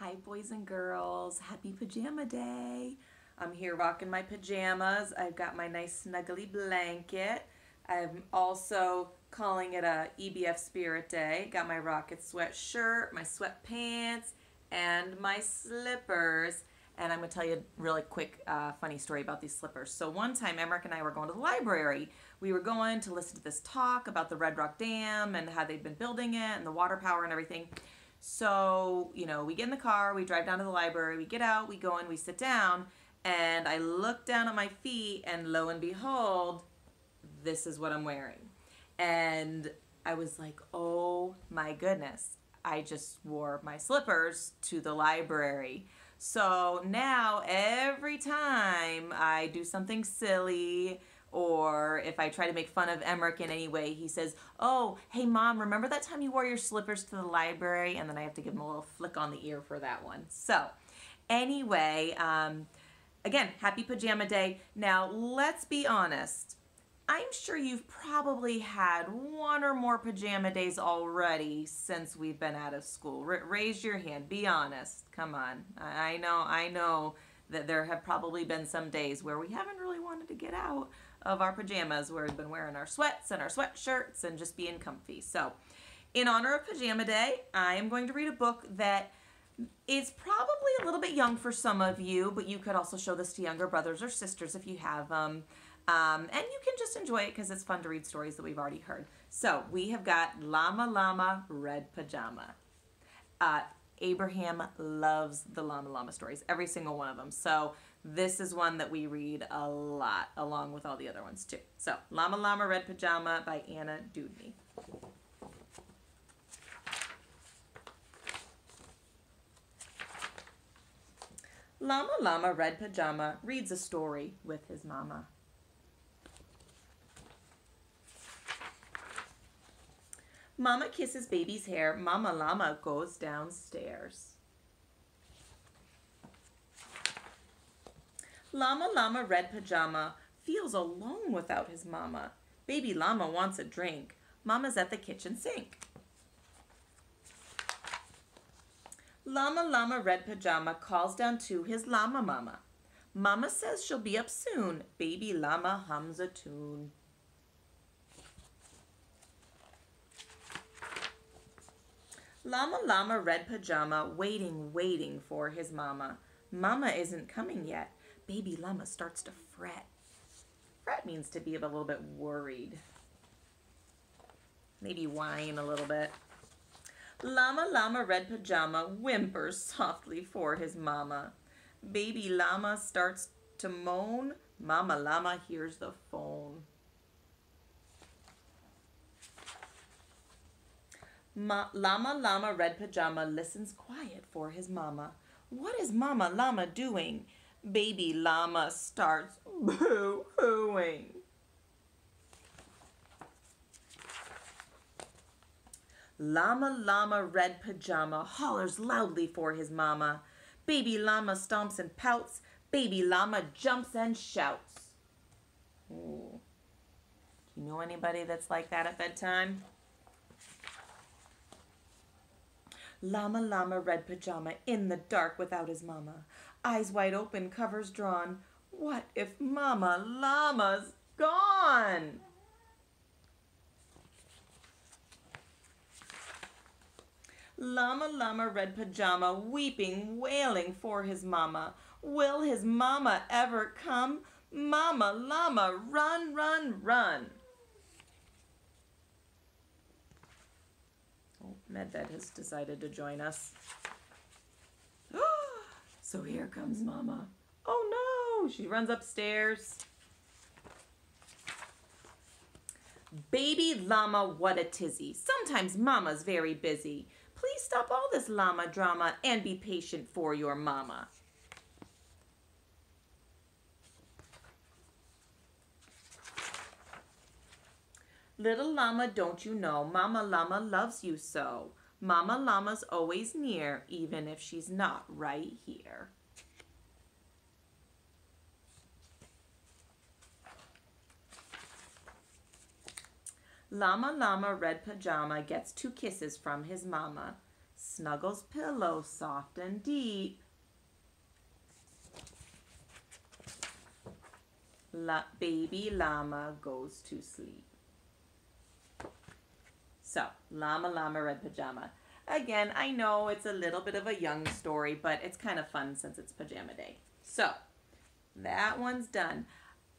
Hi, boys and girls. Happy pajama day. I'm here rocking my pajamas. I've got my nice snuggly blanket. I'm also calling it a EBF Spirit Day. Got my rocket sweatshirt, my sweatpants, and my slippers. And I'm going to tell you a really quick, uh, funny story about these slippers. So, one time, Emmerich and I were going to the library. We were going to listen to this talk about the Red Rock Dam and how they've been building it and the water power and everything. So, you know, we get in the car, we drive down to the library, we get out, we go in, we sit down, and I look down at my feet, and lo and behold, this is what I'm wearing. And I was like, oh my goodness, I just wore my slippers to the library. So now every time I do something silly, or if I try to make fun of Emmerich in any way, he says, Oh, hey mom, remember that time you wore your slippers to the library? And then I have to give him a little flick on the ear for that one. So, anyway, um, again, happy pajama day. Now, let's be honest. I'm sure you've probably had one or more pajama days already since we've been out of school. R- raise your hand. Be honest. Come on. I, I know. I know that there have probably been some days where we haven't really wanted to get out of our pajamas, where we've been wearing our sweats and our sweatshirts and just being comfy. So, in honor of Pajama Day, I am going to read a book that is probably a little bit young for some of you, but you could also show this to younger brothers or sisters if you have them. Um, and you can just enjoy it because it's fun to read stories that we've already heard. So we have got Llama Llama Red Pajama. Uh, Abraham loves the Llama Llama stories, every single one of them. So this is one that we read a lot along with all the other ones too. So Llama Llama Red Pajama by Anna Dewdney. Llama Llama Red Pajama reads a story with his mama. Mama kisses baby's hair. Mama Llama goes downstairs. Llama Llama Red Pajama feels alone without his mama. Baby Llama wants a drink. Mama's at the kitchen sink. Llama Llama Red Pajama calls down to his llama mama. Mama says she'll be up soon. Baby Llama hums a tune. Llama Llama Red Pajama waiting, waiting for his mama. Mama isn't coming yet. Baby Llama starts to fret. Fret means to be a little bit worried. Maybe whine a little bit. Llama Llama Red Pajama whimpers softly for his mama. Baby Llama starts to moan. Mama Llama hears the phone. Ma Llama Llama Red Pajama listens quiet for his mama. What is Mama Llama doing? Baby Llama starts boo-hooing. Llama Llama Red Pajama hollers loudly for his mama. Baby Llama stomps and pouts. Baby Llama jumps and shouts. Ooh. Do you know anybody that's like that at bedtime? Llama Llama Red Pajama in the dark without his mama. Eyes wide open, covers drawn. What if Mama Llama's gone? Llama Llama Red Pajama weeping, wailing for his mama. Will his mama ever come? Mama Llama, run, run, run. Oh, Medved has decided to join us. Oh, so here comes Mama. Oh no! She runs upstairs. Baby llama, what a tizzy. Sometimes Mama's very busy. Please stop all this llama drama and be patient for your mama. Little llama, don't you know, Mama Llama loves you so. Mama Llama's always near, even if she's not right here. Llama Llama Red Pajama gets two kisses from his mama. snuggles pillow soft and deep. La- baby llama goes to sleep. So, Llama Llama Red Pajama. Again, I know it's a little bit of a young story, but it's kind of fun since it's pajama day. So, that one's done.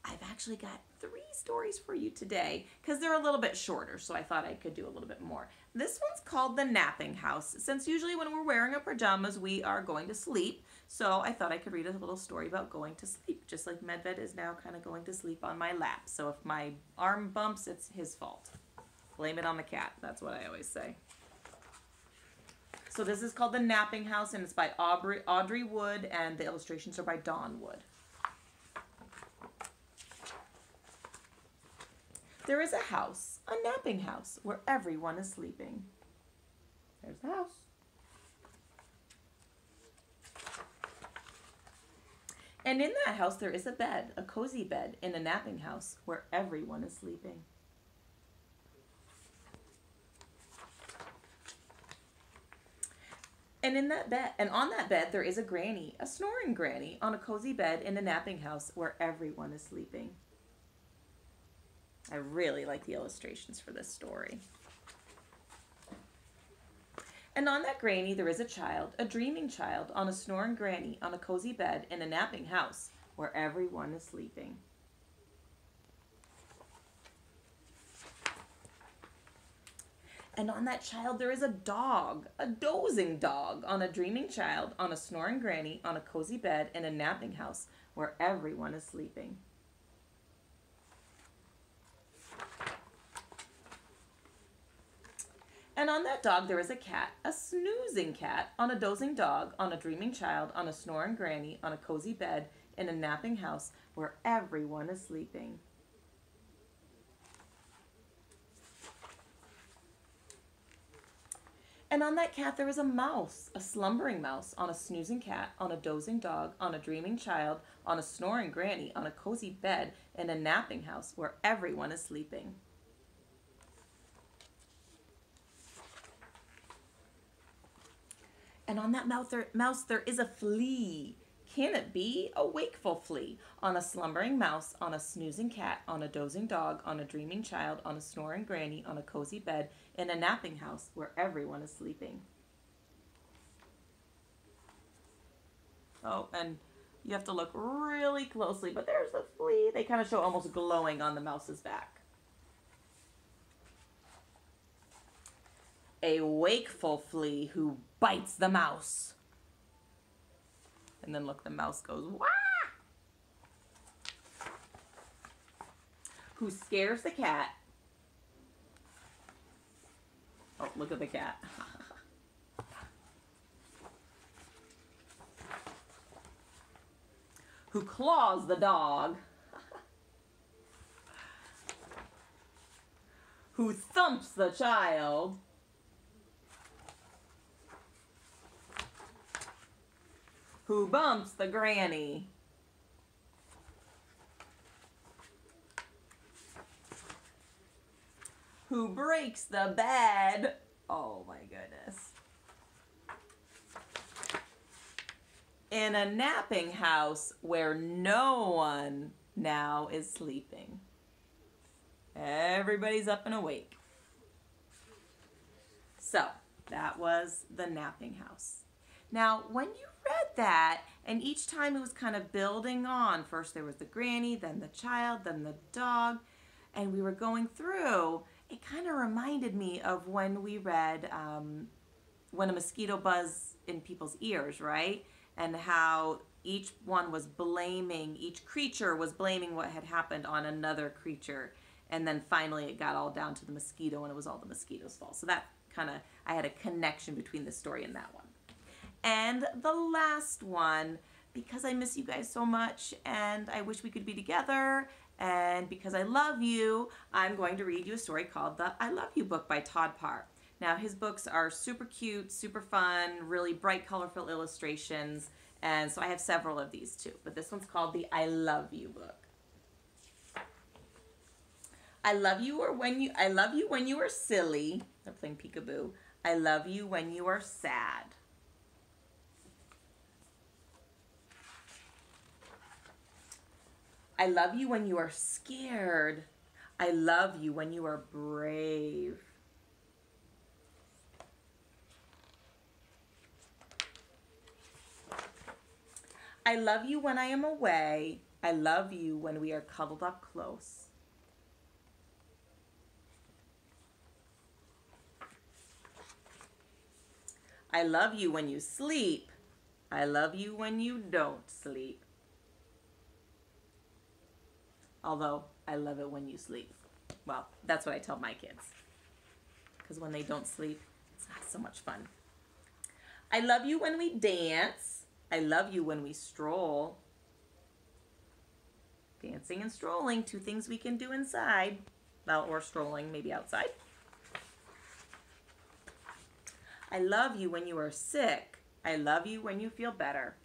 I've actually got three stories for you today because they're a little bit shorter, so I thought I could do a little bit more. This one's called The Napping House. Since usually when we're wearing our pajamas, we are going to sleep, so I thought I could read a little story about going to sleep, just like Medved is now kind of going to sleep on my lap. So if my arm bumps, it's his fault. Blame it on the cat. That's what I always say. So this is called The Napping House, and it's by Aubrey, Audrey Wood, and the illustrations are by Don Wood. There is a house, a napping house, where everyone is sleeping. There's the house. And in that house, there is a bed, a cozy bed in a napping house where everyone is sleeping. And in that bed, and on that bed, there is a granny, a snoring granny, on a cozy bed in a napping house where everyone is sleeping. I really like the illustrations for this story. And on that granny, there is a child, a dreaming child, on a snoring granny, on a cozy bed in a napping house where everyone is sleeping. And on that child, there is a dog, a dozing dog, on a dreaming child, on a snoring granny, on a cozy bed in a napping house where everyone is sleeping. And on that dog, there is a cat, a snoozing cat, on a dozing dog, on a dreaming child, on a snoring granny, on a cozy bed, in a napping house where everyone is sleeping. And on that cat, there is a mouse, a slumbering mouse, on a snoozing cat, on a dozing dog, on a dreaming child, on a snoring granny, on a cozy bed, in a napping house where everyone is sleeping. And on that mouse there, mouse, there is a flea. Can it be a wakeful flea? On a slumbering mouse, on a snoozing cat, on a dozing dog, on a dreaming child, on a snoring granny, on a cozy bed, in a napping house where everyone is sleeping. Oh, and you have to look really closely, but there's a flea. They kind of show almost glowing on the mouse's back. A wakeful flea who bites the mouse. And then look, the mouse goes, wah! Who scares the cat. Oh, look at the cat. Who claws the dog. Who thumps the child. Who bumps the granny? Who breaks the bed? Oh my goodness. In a napping house where no one now is sleeping. Everybody's up and awake. So, that was the napping house. Now, when you read that, and each time it was kind of building on, first there was the granny, then the child, then the dog, and we were going through, it kind of reminded me of when we read um, When a Mosquito Buzzed in People's Ears, right? And how each one was blaming, each creature was blaming what had happened on another creature. And then finally it got all down to the mosquito and it was all the mosquito's fault. So that kind of, I had a connection between the story and that one. And the last one, because I miss you guys so much and I wish we could be together and because I love you, I'm going to read you a story called the I Love You book by Todd Parr. Now, his books are super cute, super fun, really bright, colorful illustrations, and so I have several of these too. But this one's called the I Love You book. I love you or when you I love you when you are silly. They're playing peekaboo. I love you when you are sad. I love you when you are scared. I love you when you are brave. I love you when I am away. I love you when we are cuddled up close. I love you when you sleep. I love you when you don't sleep. Although I love it when you sleep. Well, that's what I tell my kids. Because when they don't sleep, it's not so much fun. I love you when we dance. I love you when we stroll. Dancing and strolling, two things we can do inside. Well, or strolling, maybe outside. I love you when you are sick. I love you when you feel better.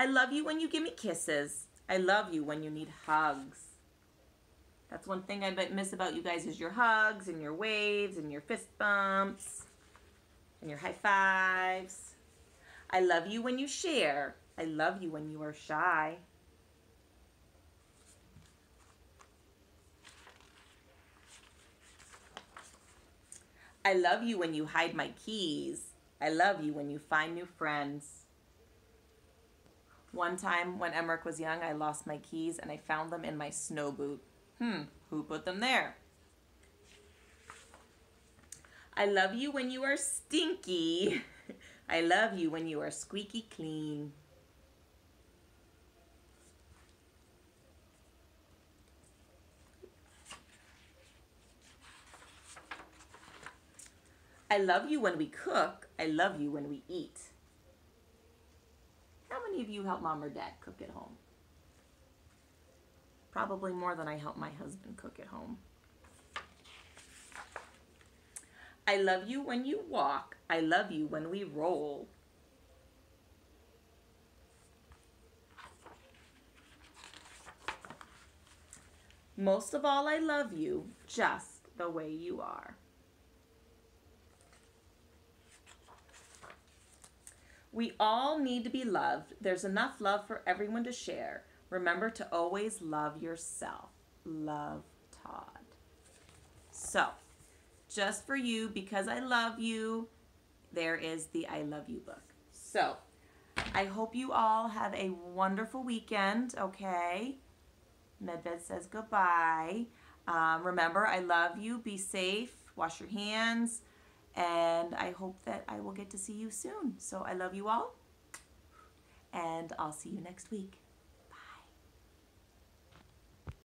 I love you when you give me kisses. I love you when you need hugs. That's one thing I miss about you guys is your hugs and your waves and your fist bumps and your high fives. I love you when you share. I love you when you are shy. I love you when you hide my keys. I love you when you find new friends. One time when Emmerich was young, I lost my keys and I found them in my snow boot. Hmm, who put them there? I love you when you are stinky. I love you when you are squeaky clean. I love you when we cook. I love you when we eat. Of you help mom or dad cook at home? Probably more than I help my husband cook at home. I love you when you walk. I love you when we roll. Most of all, I love you just the way you are. We all need to be loved. There's enough love for everyone to share. Remember to always love yourself. Love Todd. So, just for you, because I love you, there is the I Love You book. So, I hope you all have a wonderful weekend, okay? Medved says goodbye. Um, remember, I love you. Be safe. Wash your hands. And I hope that I will get to see you soon. So I love you all. And I'll see you next week.